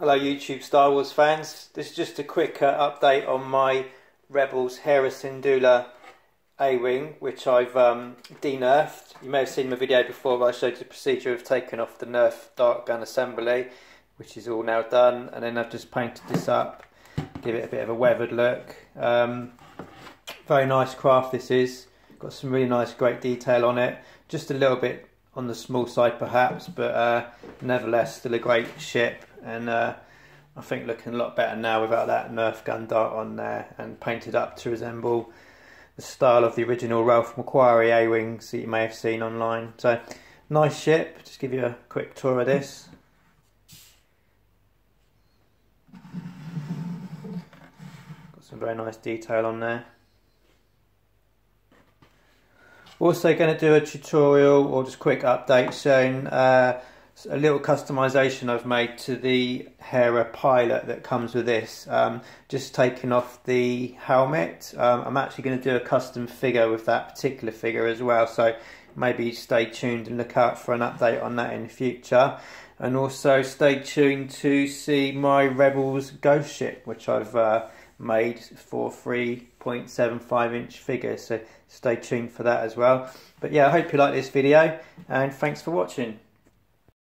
Hello YouTube Star Wars fans, this is just a quick uh, update on my Rebels Hera Syndulla A-Wing which I've um, de-nerfed. You may have seen my video before where I showed you the procedure of taking off the nerf dart gun assembly which is all now done and then I've just painted this up, give it a bit of a weathered look. Um, very nice craft this is, got some really nice great detail on it, just a little bit on the small side perhaps, but uh, nevertheless still a great ship and uh, I think looking a lot better now without that Nerf gun dart on there and painted up to resemble the style of the original Ralph McQuarrie A-Wings that you may have seen online. So nice ship, just give you a quick tour of this. Got some very nice detail on there. Also going to do a tutorial or just quick update showing uh, a little customization I've made to the Hera pilot that comes with this. Um, just taking off the helmet. Um, I'm actually going to do a custom figure with that particular figure as well. So maybe stay tuned and look out for an update on that in the future. And also stay tuned to see my Rebels Ghost Ship, which I've uh, made for 3.75 inch figures so stay tuned for that as well but yeah I hope you like this video and thanks for watching